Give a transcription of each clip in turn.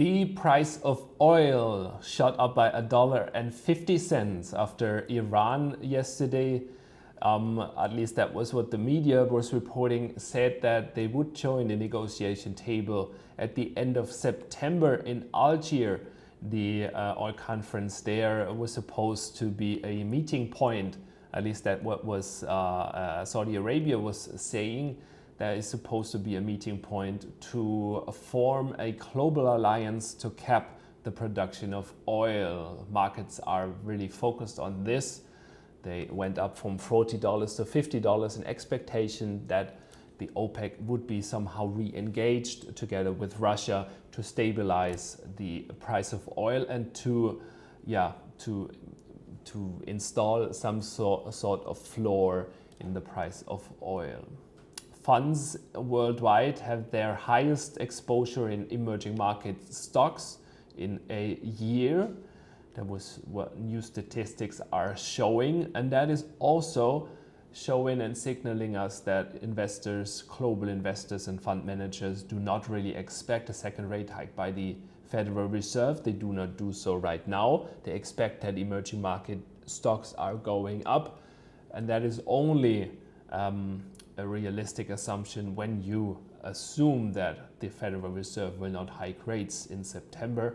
The price of oil shot up by a dollar and 50 cents after Iran yesterday. Um, at least that was what the media was reporting, said that they would join the negotiation table at the end of September in Algiers. The uh, oil conference there was supposed to be a meeting point, at least that what was uh, uh, Saudi Arabia was saying there is supposed to be a meeting point to form a global alliance to cap the production of oil. Markets are really focused on this. They went up from $40 to $50 in expectation that the OPEC would be somehow re-engaged together with Russia to stabilize the price of oil and to, yeah, to, to install some sort, sort of floor in the price of oil funds worldwide have their highest exposure in emerging market stocks in a year. That was what new statistics are showing, and that is also showing and signaling us that investors, global investors, and fund managers do not really expect a second rate hike by the Federal Reserve. They do not do so right now. They expect that emerging market stocks are going up, and that is only um, a realistic assumption when you assume that the Federal Reserve will not hike rates in September,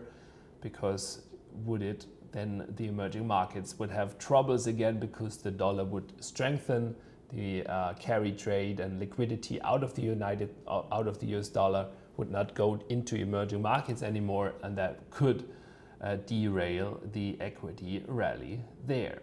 because would it then the emerging markets would have troubles again because the dollar would strengthen, the uh, carry trade and liquidity out of the United uh, out of the US dollar would not go into emerging markets anymore, and that could uh, derail the equity rally there.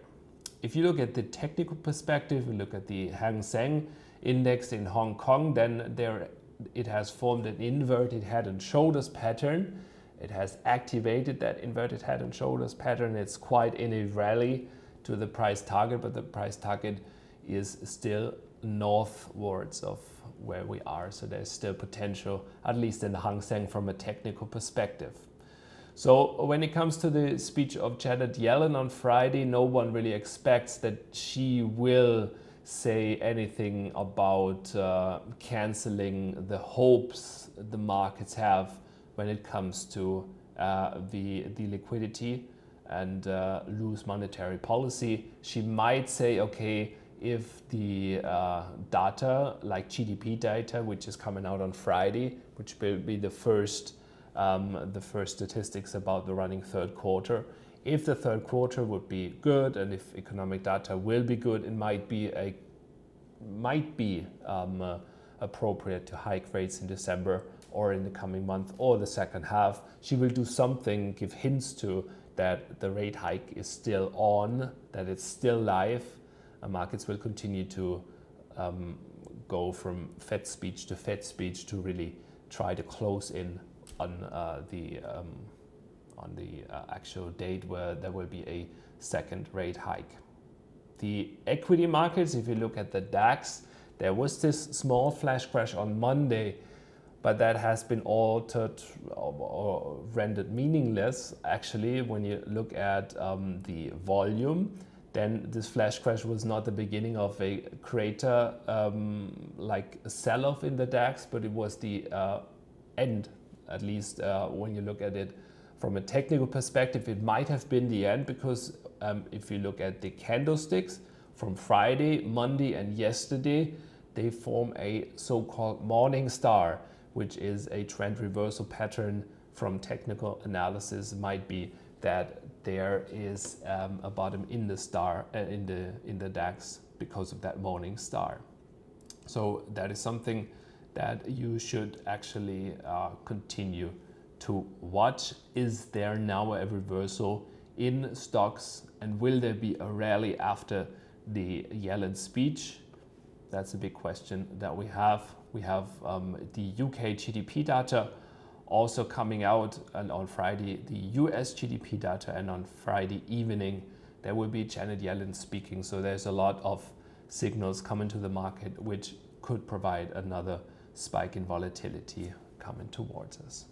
If you look at the technical perspective, we look at the Hang Seng index in Hong Kong, then there it has formed an inverted head and shoulders pattern. It has activated that inverted head and shoulders pattern. It's quite in a rally to the price target, but the price target is still northwards of where we are. So there's still potential, at least in the Hang Seng from a technical perspective. So when it comes to the speech of Janet Yellen on Friday, no one really expects that she will say anything about uh, canceling the hopes the markets have when it comes to uh, the, the liquidity and uh, loose monetary policy. She might say, okay, if the uh, data like GDP data, which is coming out on Friday, which will be the first, um, the first statistics about the running third quarter, if the third quarter would be good and if economic data will be good, it might be a might be um, uh, appropriate to hike rates in December or in the coming month or the second half. She will do something, give hints to that the rate hike is still on, that it's still live. Uh, markets will continue to um, go from Fed speech to Fed speech to really try to close in on uh, the um, on the uh, actual date where there will be a second rate hike. The equity markets, if you look at the DAX, there was this small flash crash on Monday, but that has been altered or rendered meaningless actually when you look at um, the volume then this flash crash was not the beginning of a crater um, like a sell-off in the DAX, but it was the uh, end, at least uh, when you look at it from a technical perspective, it might have been the end because um, if you look at the candlesticks from Friday, Monday, and yesterday, they form a so-called morning star, which is a trend reversal pattern from technical analysis. It might be that there is um, a bottom in the star uh, in the in the DAX because of that morning star. So that is something that you should actually uh, continue to watch is there now a reversal in stocks and will there be a rally after the Yellen speech? That's a big question that we have. We have um, the UK GDP data also coming out and on Friday the US GDP data and on Friday evening there will be Janet Yellen speaking so there's a lot of signals coming to the market which could provide another spike in volatility coming towards us.